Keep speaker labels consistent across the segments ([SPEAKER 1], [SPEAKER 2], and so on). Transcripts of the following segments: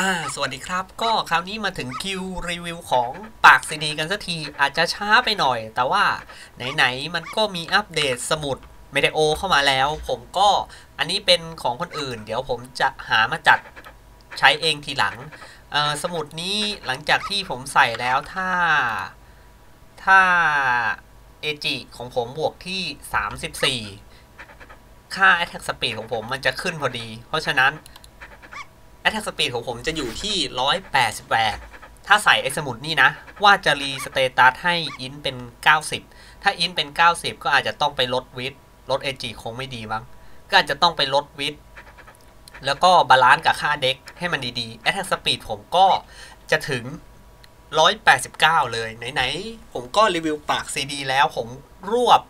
[SPEAKER 1] อ่าสวัสดีครับ ก็คราวนี้มาถึงคิวรีวิวของปากซีดีกันสักทีอาจจะช้าไปหน่อย แต่ว่าไหนๆมันก็มีอัปเดตสมุดเมดโอเข้ามาแล้ว ผมก็อันนี้เป็นของคนอื่น เดี๋ยวผมจะหามาจัดใช้เองทีหลังสมุดนี้หลังจากที่ผมใส่แล้วถ้า ถ้าเอจิของผมบวกที่ 34 ค่า Attack Speed ของผมมันจะขึ้นพอดี เพราะฉะนั้น Attack Speed ของผมจะอยู่ที่ 188 ถ้าใส่ไอ้สมุดนี่นะ ว่าจะ re status ให้ INT เป็น 90 ถ้า INT เป็น 90 ก็อาจจะต้องไปลด VIT ลดเอจิคงไม่ดีมั้งก็อาจจะต้องไปลดวิดแล้วก็ balance กับค่า DEX ให้มันดีๆ Attack Speed ผมก็จะถึง 189 เลย ไหน ๆ ผมก็รีวิวปากซีดีแล้วผมรวบ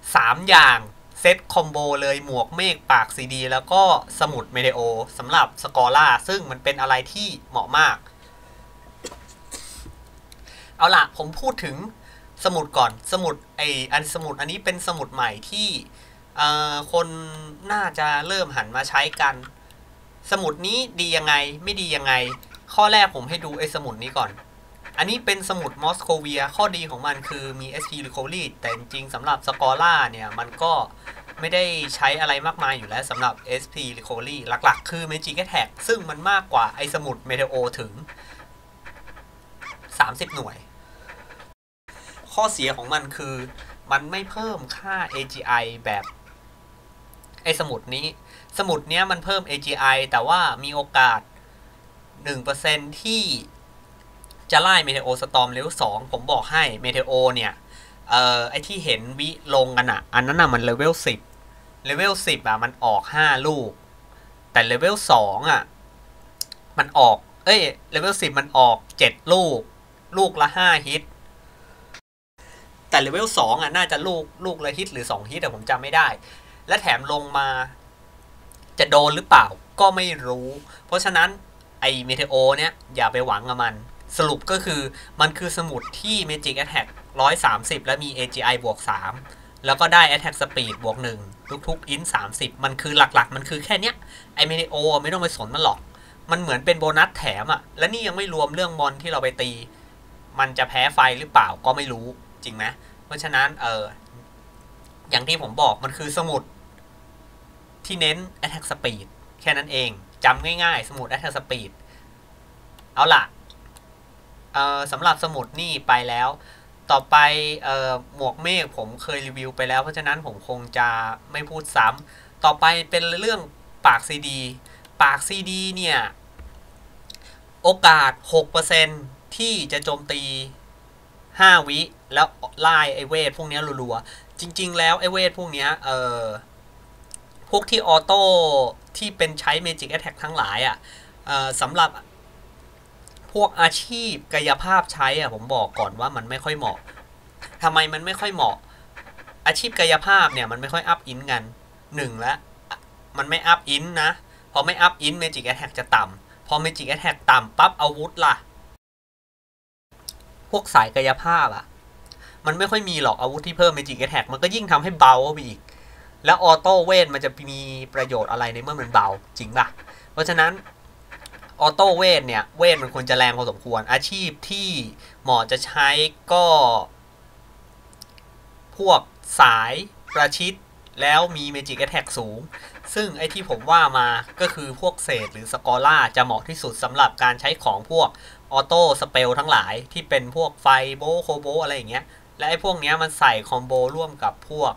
[SPEAKER 1] 3 อย่าง เซต comboเลยหมวกเมฆปากซีดี แล้วก็สมุด Meteo สำหรับ Scholar ซึ่งมันเป็นอะไรที่เหมาะมาก เอาล่ะ ผมพูดถึงสมุดก่อนสมุดไออันสมุดอันนี้เป็นสมุดใหม่ที่คนน่าจะเริ่มหันมาใช้กัน สมุดนี้ดียังไงไม่ดียังไง ข้อแรกผมให้ดูไอ้สมุดนี้ก่อน อันนี้เป็นสมุด Moscovia ข้อดีของมันคือมี SP Recovery แต่จริงๆสำหรับ Scholar เนี่ยมันก็ไม่ได้ใช้อะไรมากมายอยู่แล้วสำหรับ SP Recovery หลักๆ คือ Magic Attack ซึ่งมันมากกว่าไอสมุด Meteo ถึง 30 หน่วย ข้อเสียของมันคือมันไม่เพิ่มค่า AGI แบบไอสมุดนี้ สมุดเนี้ยมันเพิ่ม AGI แต่ว่ามีโอกาส 1%ที่ จะไล่ Meteor Storm level สองผมบอกให้ Meteo เนี่ยเอ่อไอที่เห็นวิลงกันอะอันนั้นอะมันเลเวลสิบเลเวลสิบอะมันออกห้าลูก แต่เลเวลสองอะมันออก เอ้ยเลเวลสิบมันออกเจ็ดลูก ลูกละห้าฮิต แต่เลเวลสองอะน่าจะลูกลูกละฮิตหรือสองฮิตแต่ผมจำไม่ได้ และแถมลงมาจะโดนหรือเปล่าก็ไม่รู้ เพราะฉะนั้นไอ Meteo เนี่ยอย่าไปหวังกับมัน สรุปก็คือมันคือสมุดที่ Magic Attack 130 และมี AGI บวก 3 แล้วก็ได้ Attack Speed บวก 1 ทุกๆ int 30 มันคือหลักๆ มันคือแค่เนี้ยไอเมเนโอไม่ต้องไปสนมันหรอก มันเหมือนเป็นโบนัสแถมอะและนี่ยังไม่รวมเรื่องมอนที่เราไปตี มันจะแพ้ไฟหรือเปล่าก็ไม่รู้จริงไหมเพราะฉะนั้นเอออย่างที่ผมบอกมันคือสมุดที่เน้น Attack Speed แค่นั้นเองจำง่ายๆ สมุด Attack Speed เอาล่ะ สำหรับสมุดนี่ไปแล้ว ต่อไปหมวกเมฆผมเคยรีวิวไปแล้ว เพราะฉะนั้นผมคงจะไม่พูดซ้ำต่อไปเป็นเรื่องปากซีดี ปากซีดีเนี่ย โอกาส 6%ที่จะโจมตี 5 วิ แล้วไล่ไอเวทพวกนี้รัวๆ จริง ๆ แล้วไอเวทพวกนี้เอไอพวกที่ auto ที่เป็นใช้ Magic Attack ทั้งหลายอะ่ะสำหรับ พวกอาชีพกายภาพใช้อะผมบอกก่อนว่ามันไม่ค่อยเหมาะทำไมมันไม่ค่อยเหมาะ อาชีพกายภาพเนี่ยมันไม่ค่อย up INT กันหนึ่งละมันไม่ up INT นะพอไม่ up INT Magic Attack จะต่ำพอ Magic Attack ต่ำปั๊บอาวุธล่ะ พวกสายกายภาพอะ มันไม่ค่อยมีหรอกอาวุธที่เพิ่ม Magic Attack มันก็ยิ่งทำให้เบาไปอีก แล้ว auto เวทมันจะมีประโยชน์อะไรในเมื่อมันเบาจริงป่ะ เพราะฉะนั้น auto เวทเนี่ย เวทมันควรจะแรงพอสมควร อาชีพที่เหมาะจะใช้ก็ พวกสายประชิดแล้วมี Magic Attack สูง ซึ่งไอที่ผมว่ามาก็คือพวก Sage หรือ Scholar จะเหมาะที่สุดสำหรับการใช้ของพวกauto spell ทั้งหลายที่เป็นพวกไฟโบโคโบอะไรอย่างเงี้ย และไอพวกเนี้ยมันใส่ combo ร่วมกับพวก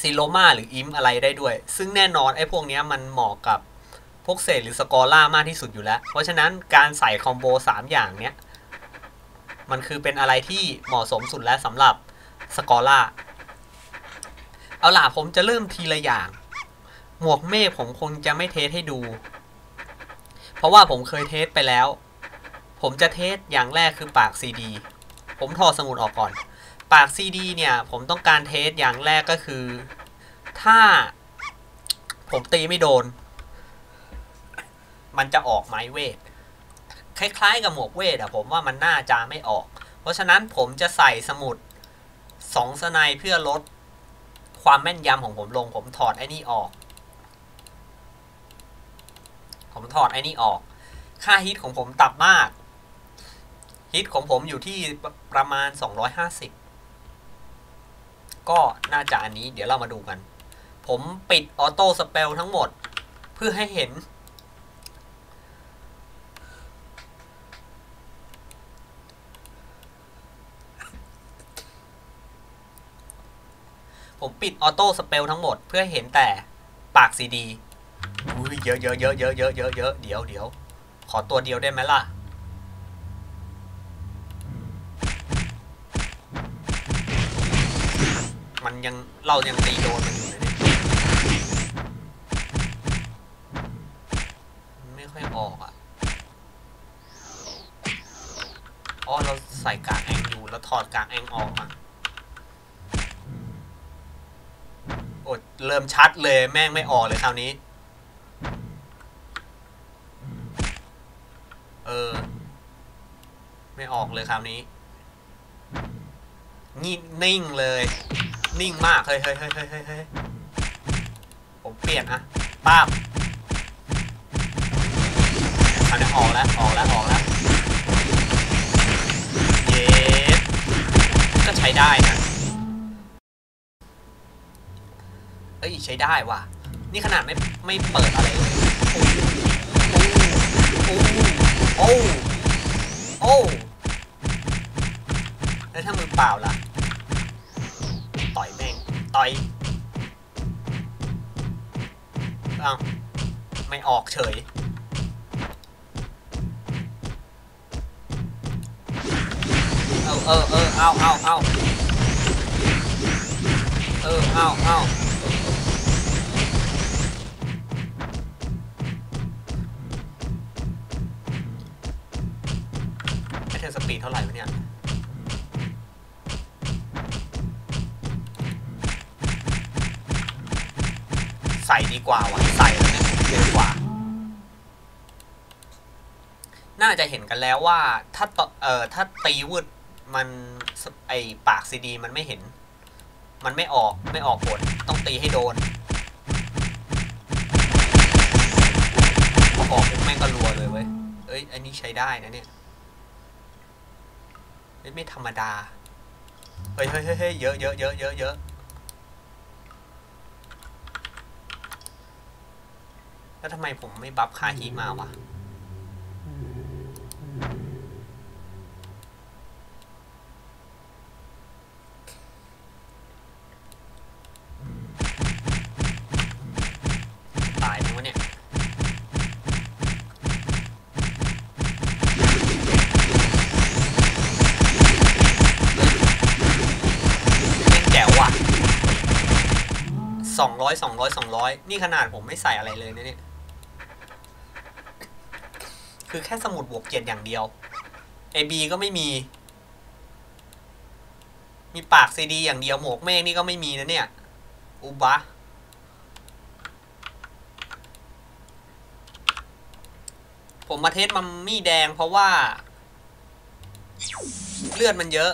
[SPEAKER 1] Siroma หรือ Imp อะไรได้ด้วย ซึ่งแน่นอนไอพวกเนี้ยมันเหมาะกับ พวก Sage หรือ Scholar มากที่สุดอยู่แล้ว เพราะฉะนั้นการใส่ combo 3 อย่างเนี้ย มันคือเป็นอะไรที่เหมาะสมสุดแล้วสำหรับ Scholar เอาล่ะผมจะเริ่มทีละอย่าง หมวกเมฆผมคงจะไม่ test ให้ดู เพราะว่าผมเคย test ไปแล้ว ผมจะ test อย่างแรกคือปากซีดี ผมถอดสมุดออกก่อน ปากซีดีเนี่ย ผมต้องการ test อย่างแรกก็คือ ถ้าผมตีไม่โดน มันจะออกไหมเวท คล้ายๆกับหมวกเวทอะผมว่ามันน่าจะไม่ออก เพราะฉะนั้นผมจะใส่สมุดสองสไนเพื่อลดความแม่นยำของผมลง ผมถอดไอ้นี่ออก ผมถอดไอ้นี่ออก ค่าฮิตของผมต่ำมาก ฮิตของผมอยู่ที่ประมาณ 250 ก็น่าจะอันนี้เดี๋ยวเรามาดูกัน ผมปิดออโต้สเปลทั้งหมด เพื่อให้เห็น ผมปิดออโต้สเปลทั้งหมดเพื่อเห็นแต่ปากซีดีอุ้ยเยอะเยอะเยอะเยอะเยอะเยอะเยอะเดี๋ยวเดี๋ยวขอตัวเดียวได้ไหมล่ะ มันยังเรายังตีโดนมันอยู่เนี่ยไม่ค่อยออกอะอ๋อเราใส่กากแองอยู่แล้วถอดกากแองออกมาโอ้ เริ่มชัดเลยแม่งไม่ออกเลยคราวนี้ เออ ไม่ออกเลยคราวนี้งีนิ่งเลย นิ่งมากเฮ้ยเฮ้ยเฮ้ยเฮ้ยเฮ้ยผมเปลี่ยนอะป้าบคราวนี้ออกแล้ว ออกแล้ว ออกแล้ว เย็ดก็ใช้ได้นะ ช้ได้ว่ะ นี่ขนาดไม่ไม่เปิดอะไรเลยโอ้โอ้โอ้โอ้แล้วถ้ามือเปล่าล่ะ ต่อยแม่ง ต่อยเอาไม่ออกเฉยเออเออเออเอาเอาเอาเออเอาเอา ไอเธอสปีดเท่าไหร่วะเนี่ยใส่ดีกว่าวะใส่แล้วเนี่ยเยอะกว่า น่าจะเห็นกันแล้วว่าถ้าตเอ่อถ้าตีวืดมันไอปากซีดีมันไม่เห็น มันไม่ออกไม่ออกผลต้องตีให้โดนพอออกแม่งก็รัวเลยเว้ยเอ้ยอันนี้ใช้ได้นะเนี่ย ไม่ธรรมดาเฮ้ยเฮ้ยเฮ้ยเฮ้ยเยอะเยอะเยอะเยอะเยอะแล้วทำไมผมไม่บัฟคาฮีมาวะ ตายมั้งวะเนี่ย เล่นแจ๋วว่ะ สองร้อยสองร้อยสองร้อยนี่ขนาดผมไม่ใส่อะไรเลยนะเนี่ย คือแค่สมุดบวกเกียรอย่างเดียว AB ก็ไม่มี มีปากซีดีอย่างเดียวหมวกเมฆนี่ก็ไม่มีนะเนี่ย อุบะผมมาเทสมัมมี่แดงเพราะว่า เลือดมันเยอะ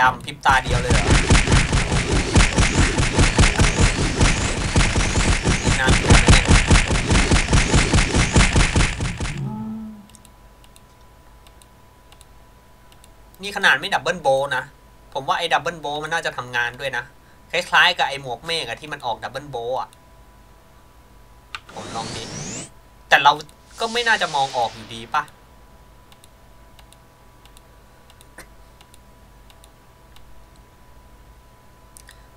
[SPEAKER 1] ดำพริบตาเดียวเลยเหรอนี่ากลัวนะเนี่ยนี่ขนาดไม่ Double Bolt นะ ผมว่าไอ้ Double Bolt มันน่าจะทำงานด้วยนะ คล้ายๆกับไอ้หมวกเมฆอะที่มันออก Double Bolt อะผมลองดิแต่เราก็ไม่น่าจะมองออกอยู่ดีป่ะ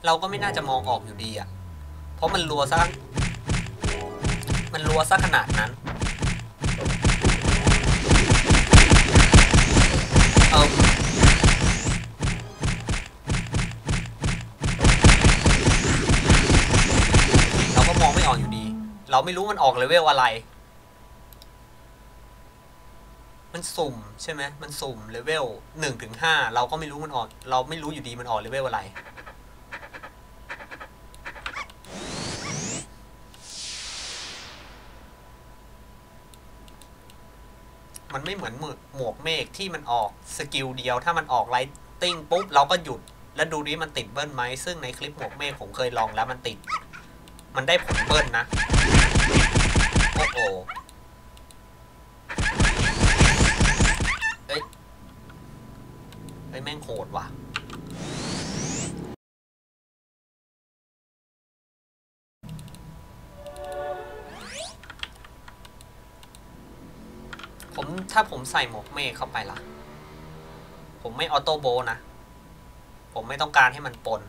[SPEAKER 1] เราก็ไม่น่าจะมองออกอยู่ดีอะเพราะมันรัวซะมันรัวซะขนาดนั้น เออเราก็มองไม่ออกอยู่ดี เราไม่รู้มันออกเลเวลอะไร มันสุ่มใช่ไหมมันสุ่มเลเวลหนึ่งถึงห้าเราก็ไม่รู้มันออก เราไม่รู้อยู่ดีมันออกเลเวลอะไร มันไม่เหมือนหมวกหมวกเมฆที่มันออก skill เดียว ถ้ามันออก Lightning ปุ๊บเราก็หยุด แล้วดูดิมันติดเบิ้ลไหมซึ่งในคลิปหมวกเมฆผมเคยลองแล้วมันติด มันได้ผลเบิ้ลนะ โอ้โหเอ้ยเอ้ยแม่งโหดว่ะ ผมถ้าผมใส่หมวกเมฆเข้าไปล่ะ ผมไม่ออโต้โบนะ ผมไม่ต้องการให้มันปน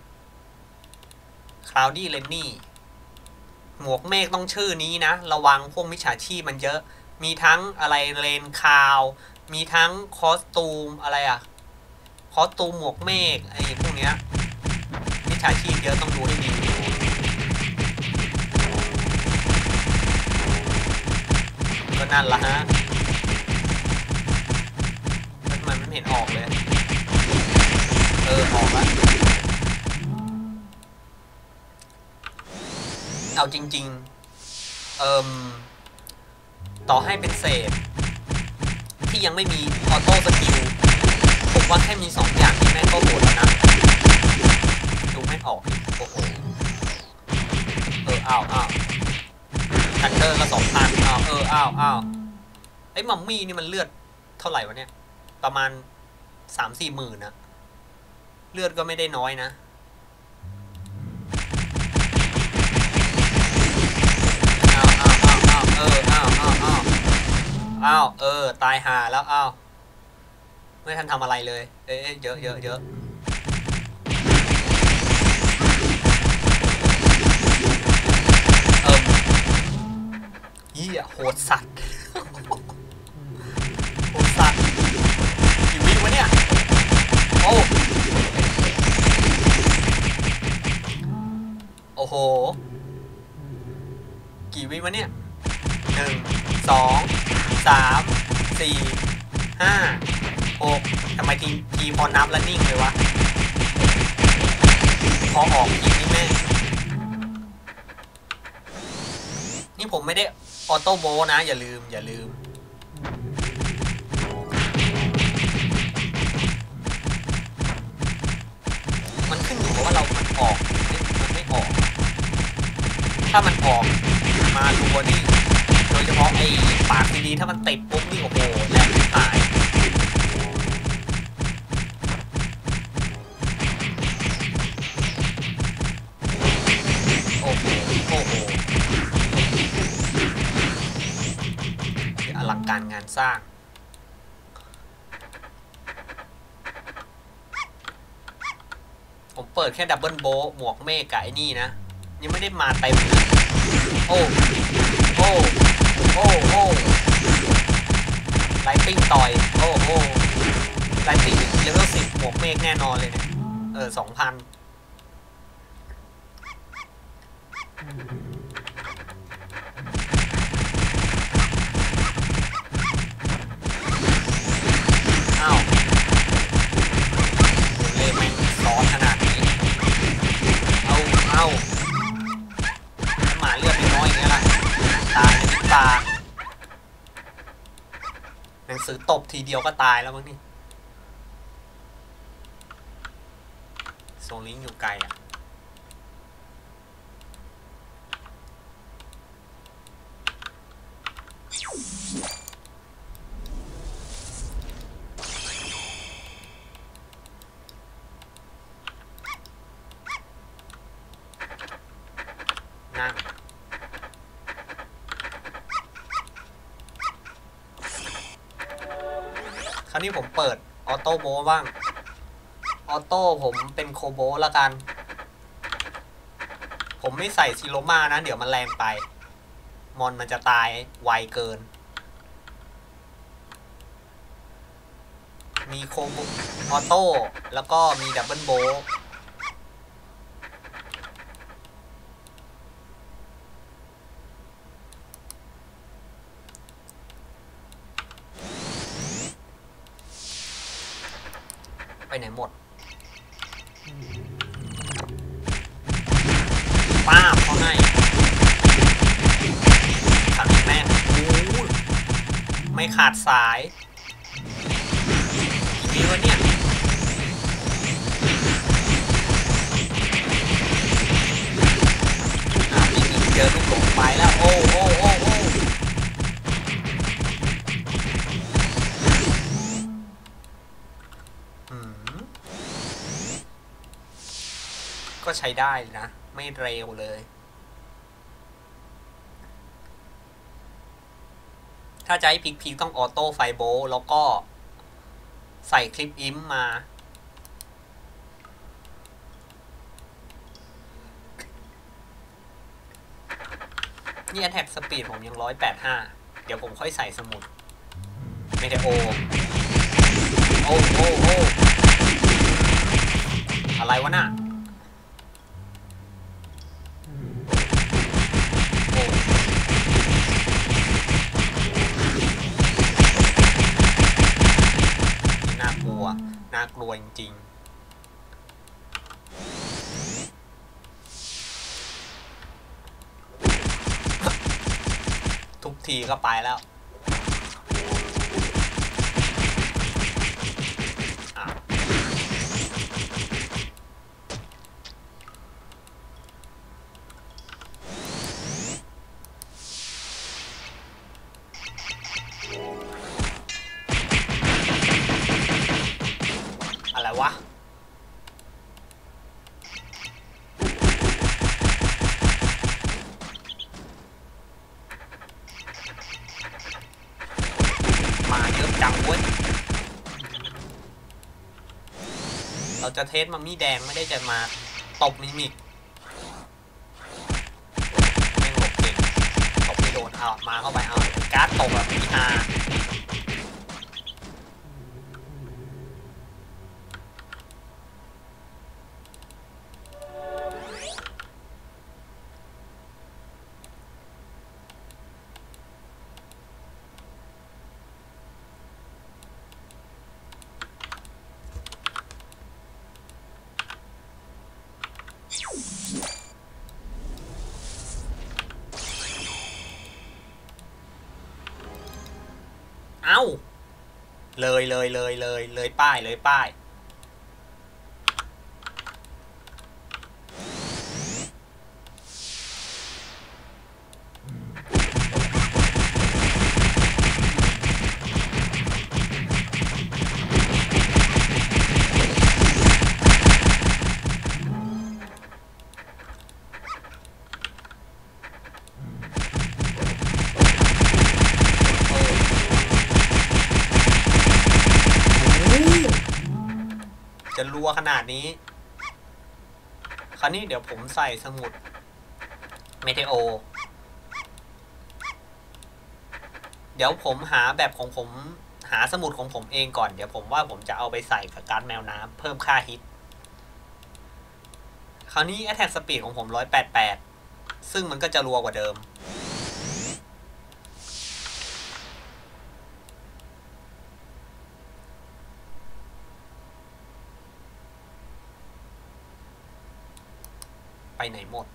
[SPEAKER 1] Cloudy Lenny หมวกเมฆต้องชื่อนี้นะ ระวังพวกมิจฉาชีพมันเยอะ มีทั้งอะไรเลนคาว มีทั้งคอสตูมอะไรอะคอสตูมหมวกเมฆไอ้พวกเนี้ยมิจฉาชีพเยอะต้องดูให้ดีก็นั่นละฮะ มันไม่เห็นออกเลย เออ ออกแล้วเอาจริง ๆ เอิมต่อให้เป็นเศษ ที่ยังไม่มี auto skill ผมว่าแค่มีสองอย่างนี้แม่งก็โหดแล้วนะ ดูไม่ออก โอ้โห เออ อ้าวอ้าว Thunder ก็สองพันอ้าว เออ อ้าวอ้าวไอ้มัมมี่นี่มันเลือดเท่าไหร่วะเนี่ย ประมาณสามสี่หมื่นนะเลือดก็ไม่ได้น้อยนะ อ้าวอ้าวอ้าวอ้าวเออ อ้าวอ้าวอ้าวอ้าวเออ ตายหาแล้วอ้าว ไม่ทันทำอะไรเลย เอ้ยเยอะเยอะเยอะเอิมเยี่ยโหดสัตว์ ห กี่วิวะเนี่ยหนึ่งสองสามสี่ห้าหกทำไมทีทีพอนับแล้วนิ่งเลยวะ พอออกทีนี่แม่นี่ผมไม่ได้ออโต้โบนะ อย่าลืม อย่าลืม ถ้ามันออกมารัวนี่โดยเฉพาะไอ้ปากดีๆถ้ามันติดปุ๊บนี่โอ้โหแรงหายโอ้โหโอ้โหอลังการงานสร้างผมเปิดแค่ Double Bolt หมวกเมฆกับไอ้นี่นะ ยังไม่ได้มาเต็มโอ้ โอ้ โอ้ โอ้ Lightning ต่อย โอ้ โอ้ Lightning level สิบหมวกเมฆแน่นอนเลยเนี่ย เออสองพัน ตา หนังสือตบทีเดียวก็ตายแล้วมั้งนี่โซลิงอยู่ไกลอะ นี้ผมเปิด Auto Bolt บ้าง auto ผมเป็น Cold Bolt ละกัน ผมไม่ใส่ Siroma นะ เดี๋ยวมันแรงไป มอนมันจะตายไวเกิน มี Cold Bolt auto แล้วก็มี Double Bolt ไปไหนหมดป้าเขาให้สั่งแม่งโอ้ไม่ขาดสายกี่วิวะเนี่ยเจอลูกหลงไปแล้ว โอ้โอ้โอ้โอ้หืม ก็ใช้ได้นะ ไม่เร็วเลย ถ้าจะให้พิกพีต้องออโต้ไฟโบแล้วก็ใส่คลิปอิมมา นี่ Attack Speed ผมยังร้อยแปดห้าเดี๋ยวผมค่อยใส่สมุดไม่ได้โอโอ้โอ้โอ้อะไรวะน่ะ ก็ไปแล้ว จะเทสมัมมี่แดงไม่ได้จะมาตบมิมิกไม่หลบเก่งตบไม่โดนเอามาเข้าไปเอาการ์ดตกแบบมีฮา เลยเลยเลยเลยเลยป้ายเลยป้าย จะรัวขนาดนี้ คราวนี้เดี๋ยวผมใส่สมุดเมเทโอ เดี๋ยวผมหาแบบของผมหาสมุดของผมเองก่อน เดี๋ยวผมว่าผมจะเอาไปใส่กับการแมวน้ำเพิ่มค่าฮิต คราวนี้ Attack Speed ของผม 188 ซึ่งมันก็จะรัวกว่าเดิม ไปไหนหมด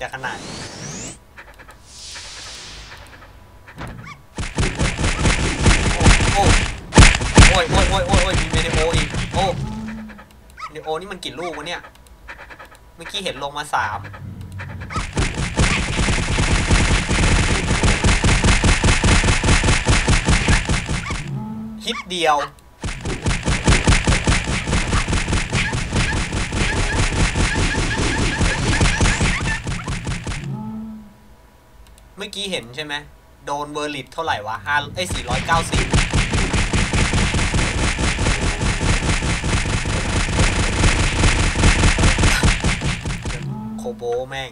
[SPEAKER 1] จะขนาดโอ้โอ้ยโอ้ยโอ้ยโอ้ยโอ้ยมีเมเนโออีกโอ้เนโอนี่มันกี่ลูกวะเนี่ย เมื่อกี้เห็นลงมาสามฮิตเดียว มื่อกี้เห็นใช่ไหมโดน Verit เท่าไหร่วะห้าเอ้สี่ร้อยเก้าสิบโคโบแม่ง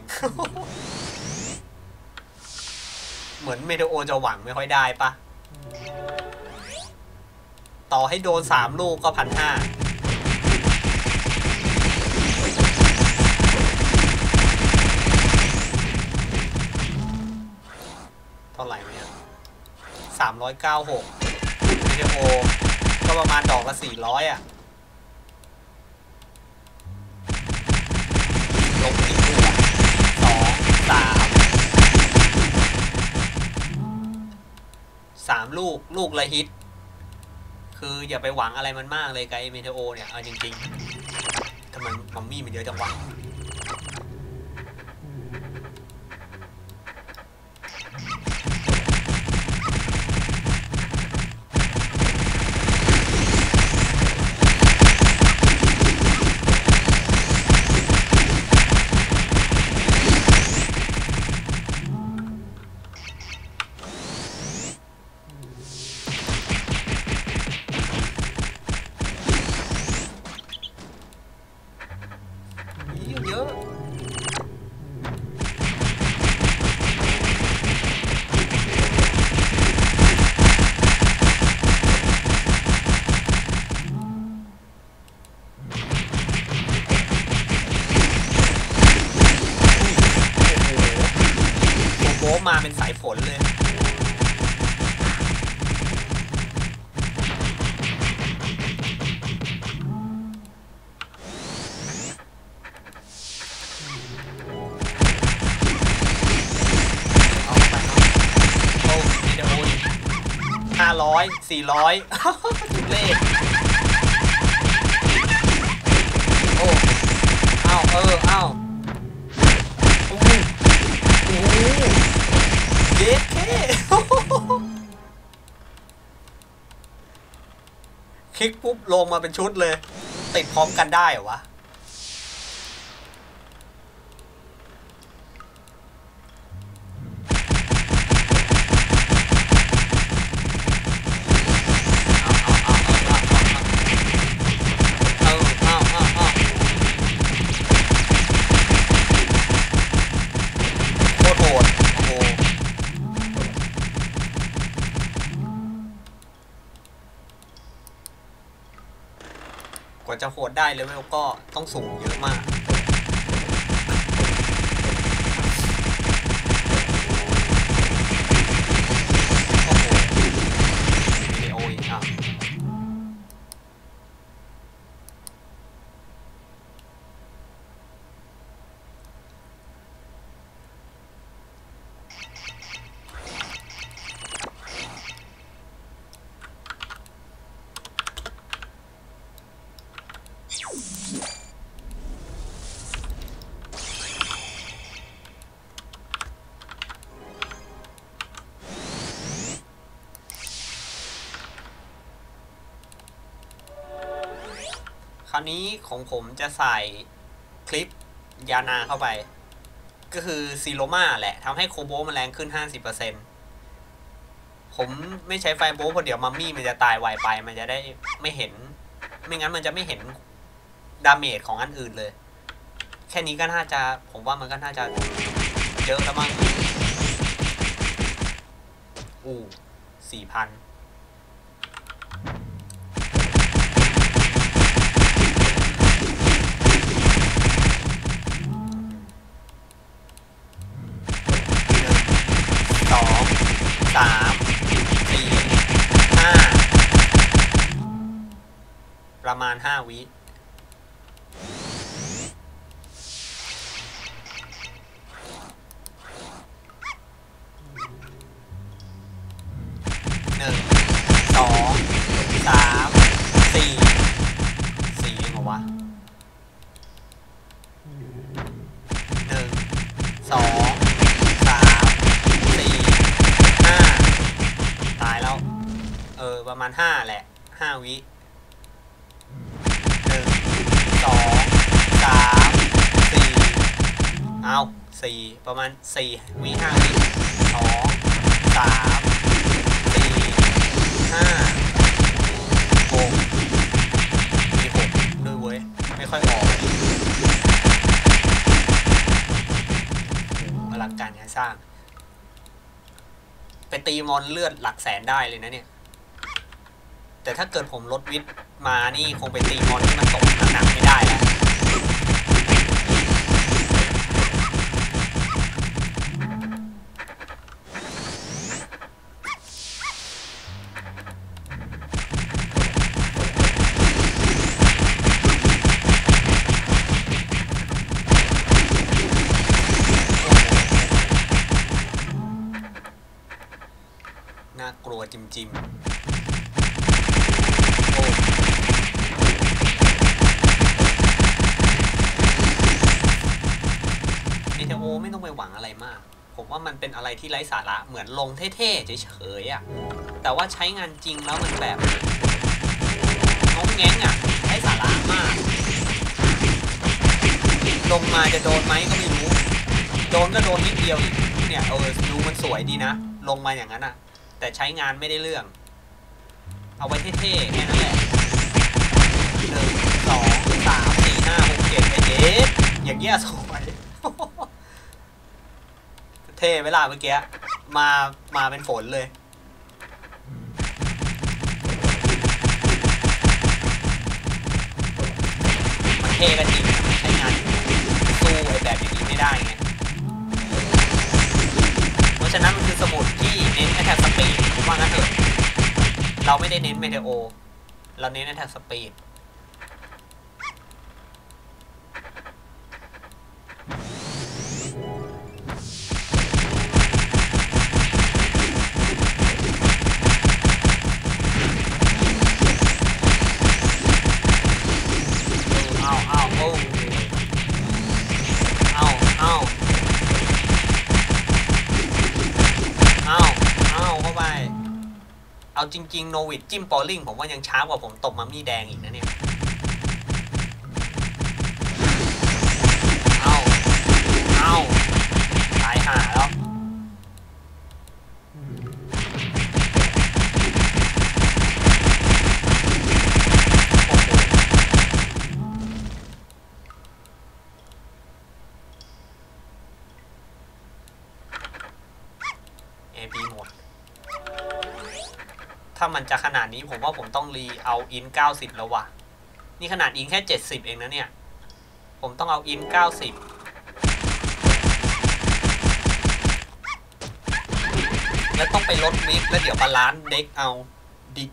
[SPEAKER 1] เหมือน Meteor จะหวังไม่ค่อยได้ปะ ต่อให้โดนสามลูกก็พันห้า ร้อยเก้าหกวิดีโอก็ประมาณดอกละสี่ร้อะลงอีกตัวสองสามสามลูก ลูกละฮิต คืออย่าไปหวังอะไรมันมากเลยกับเมเทโอเนี่ย เอาจริงๆทำไมมัมมี่มันเยอะจังวะ 400ถึงเลขโอ้เอาเออเอาโอ้โหเย็ดเท่คลิกปุ๊บลงมาเป็นชุดเลย ติดพร้อมกันได้เหรอวะ ได้เลเวลก็ต้องสูงเยอะมากาวนี้ของผมจะใส่คลิปยานาเข้าไป ก็คือซีโรมาแหละทำให้โคโบมันแรงขึ้น 50%ผมไม่ใช้ไฟโบเพราะเดี๋ยวมัมมี่มันจะตายไวไป มันจะได้ไม่เห็น ไม่งั้นมันจะไม่เห็นดาเมจของอันอื่นเลย แค่นี้ก็น่าจะผมว่ามันก็น่าจะเยอะแล้วมั้งอู้สี่พัน สามสี่ห้าประมาณห้าวิ ประมาณห้าแหละห้าวิหนึ่งสองสามสี่เอาสี่ประมาณสี่วิห้าวิสองสามสี่ห้าหกมีหกด้วยเว้ย ไม่ค่อยออกอลังการงานสร้าง ไปตีมอนเลือดหลักแสนได้เลยนะเนี่ย แต่ถ้าเกิดผมลดวิทมานี่คงไปตีมอนที่มันตกหนักไม่ได้แล้วน่ากลัวจริงๆโอ้ เอทโอไม่ต้องไปหวังอะไรมาก ผมว่ามันเป็นอะไรที่ไร้สาระเหมือนลงเท่ๆเฉยๆอะ่ะ แต่ว่าใช้งานจริงแล้วมันแบบงงแงงอะ่ะไร้สาระมาก ลงมาจะโดนไหมก็ไม่รู้ โดนก็โดนนิดเดียวอีกเนี่ยเออดูมันสวยดีนะ ลงมาอย่างนั้นอะ แต่ใช้งานไม่ได้เรื่อง เอาไว้เท่ๆแค่นั้นแหละ อเจ๊อย่างเงี้ยสวยเท่เวลาเมื่อกี้มามาเป็นฝนเลย มันเท่ก็จริงใช้งานสู้ไอ้แบบอย่างนี้ไม่ได้ไงเพราะฉะนั้นมันคือสมุดที่เน้น attack speed ผมว่างั้นเถอะ เราไม่ได้เน้น meteo เราเน้น attack speed เอา จริงๆโนวิดจิ้มปอลลิงผมว่ายังช้ากว่าผมตบมามี่แดงอีกนะเนี่ย จะขนาดนี้ผมว่าผมต้อง re เอา INT 90แล้ววะนี่ขนาด INT แค่70เองนะเนี่ย ผมต้องเอา INT 90แล้วต้องไปลด VIT แล้วเดี๋ยว balance DEX เอาดิ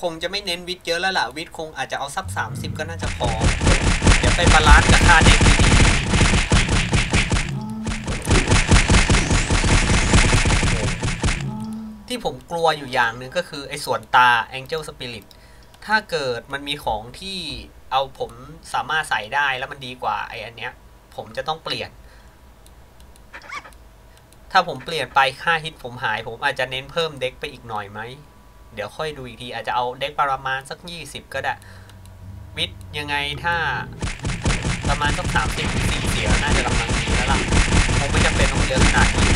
[SPEAKER 1] คงจะไม่เน้นวิทเยอะแล้วล่ะวิทคงอาจจะเอาสัก30ก็น่าจะพอ เดี๋ยวไป balance กับค่า DEX ที่ผมกลัวอยู่อย่างหนึ่งก็คือไอ้ส่วนตา Angel Spirit ถ้าเกิดมันมีของที่เอาผมสามารถใส่ได้แล้วมันดีกว่าไอ้อันเนี้ย ผมจะต้องเปลี่ยน ถ้าผมเปลี่ยนไปค่าฮิตผมหาย ผมอาจจะเน้นเพิ่มเด็กไปอีกหน่อยไหม เดี๋ยวค่อยดูอีกที อาจจะเอาเด็กประมาณสัก 20 ก็ได้ วิทย์ยังไงถ้าประมาณสักสามสิบสี่เสียน่าจะกำลังดีแล้วล่ะคงไม่จำเป็นต้องเยอะขนาดนี้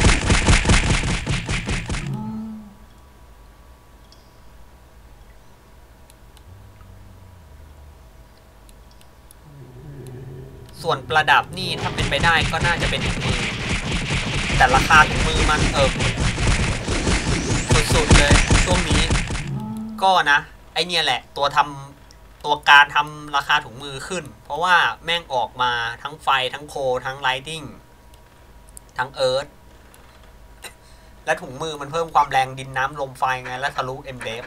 [SPEAKER 1] ส่วนประดับนี่ถ้าเป็นไปได้ก็น่าจะเป็นถุงมือ แต่ราคาถุงมือมันเอิบสุดๆเลยช่วงนี้ ก็นะ ไอเนี่ยแหละ ตัวทำตัวการทำราคาถุงมือขึ้น เพราะว่าแม่งออกมาทั้งไฟทั้งโค ทั้งไลติงทั้งเอิร์ธและถุงมือมันเพิ่มความแรงดินน้ำลมไฟไง และทะลุเอ็มเดฟ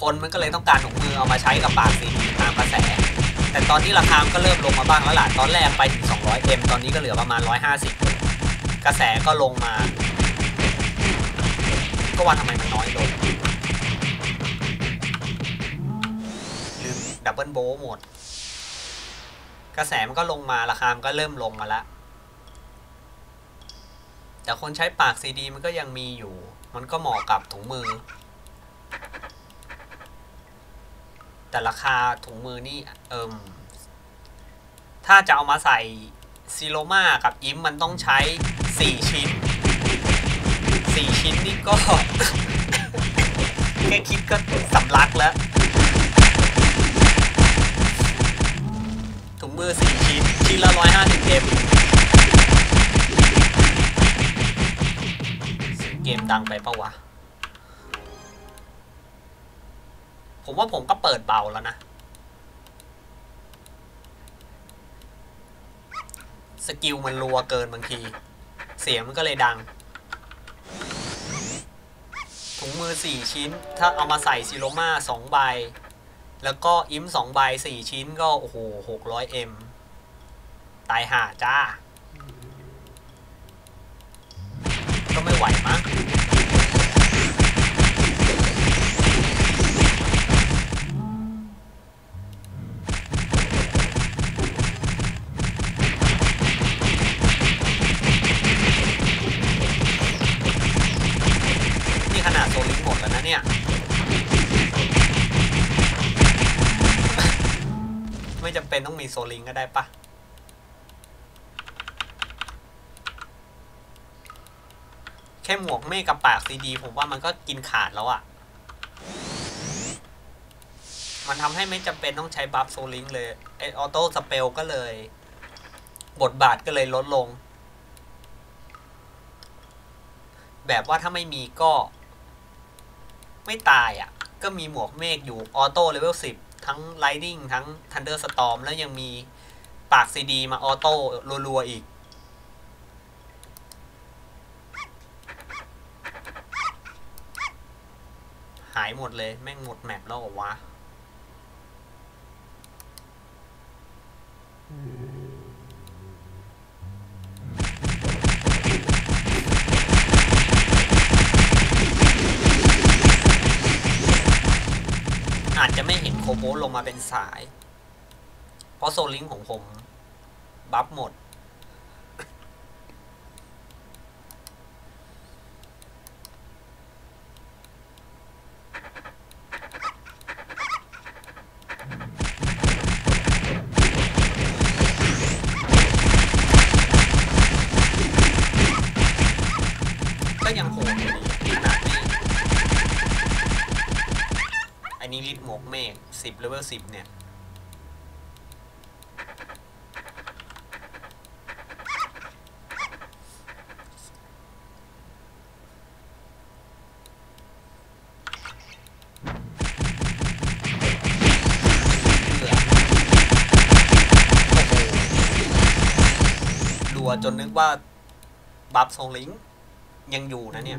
[SPEAKER 1] คนมันก็เลยต้องการถุงมือเอามาใช้กับปากสีตามกระแส แต่ตอนนี้ราคามันก็เริ่มลงมาบ้างแล้วล่ะ ตอนแรกไปถึง 200M ตอนนี้ก็เหลือประมาณ 150 กระแสก็ลงมา ก็ว่าทำไมมันน้อยลงลืม Double Bolt หมด กระแสมันก็ลงมาราคามันก็เริ่มลงมาแล้วแต่คนใช้ปากซีดีมันก็ยังมีอยู่ มันก็เหมาะกับถุงมือ แต่ราคาถุงมือนี่เอิมถ้าจะเอามาใส่ Siroma กับ Imp มันต้องใช้สี่ชิ้นสี่ชิ้นนี่ก็ แค่คิดก็สำลักแล้ว ถุงมือสี่ชิ้น ชิ้นละร้อยห้าสิบ M เกมดังไปปะวะ ผมว่าผมก็เปิดเบาแล้วนะ skill มันรัวเกินบางที เสียงมันก็เลยดัง ถุงมือสี่ชิ้น ถ้าเอามาใส่ซิโลมาสองใบ แล้วก็อิมสองใบสี่ชิ้นก็ โอ้โหหกร้อยเอ็มตายห่าจ้า ก็ไม่ไหวมั้ง ขนาด Soul Link หมดแล้วนะเนี่ย ไม่จำเป็นต้องมี Soul Link ก็ได้ปะแค่หมวกเมฆกับปากซีดี ผมว่ามันก็กินขาดแล้วอะ่ะ มันทำให้ไม่จำเป็นต้องใช้ buff Soul Link เลยไอ Auto Spell ก็เลย บทบาทก็เลยลดลง แบบว่าถ้าไม่มีก็ ไม่ตายอะ่ะ ก็มีหมวกเมฆอยู่ออโต้เลเวล10ทั้งไลดิ n งทั้งทันเดอร์สตอมแล้วยังมีปากซีดีมา auto รัวๆอีก หายหมดเลย แม่งหมด map แล้วเหรอวะ อาจจะไม่เห็นโคโบลงมาเป็นสาย เพราะโซลิงของผม บัฟหมด สิบเลเวลสิบเนี่ยเหลือโอ้โหรัวจนนึกว่า บัฟโซลิงยังอยู่นะเนี่ย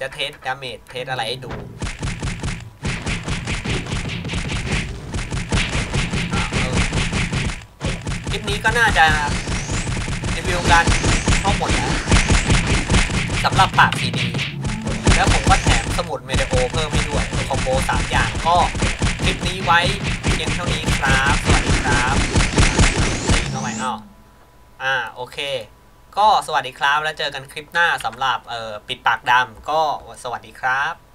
[SPEAKER 1] จะ test damage test อะไรให้ดูคลิปนี้ก็น่าจะรีวิวกันทั้งหมดแล้วสำหรับปากซีดีแล้วผมก็แถมสมุด Meteor เพิ่มให้ด้วยคอมโบสามอย่างก็คลิปนี้ไว้เพียงเท่านี้ครับ สวัสดีครับตีเข้าไปอ้าวอ่า โอเค ก็สวัสดีครับแล้วเจอกันคลิปหน้าสำหรับปิดปากดำก็สวัสดีครับ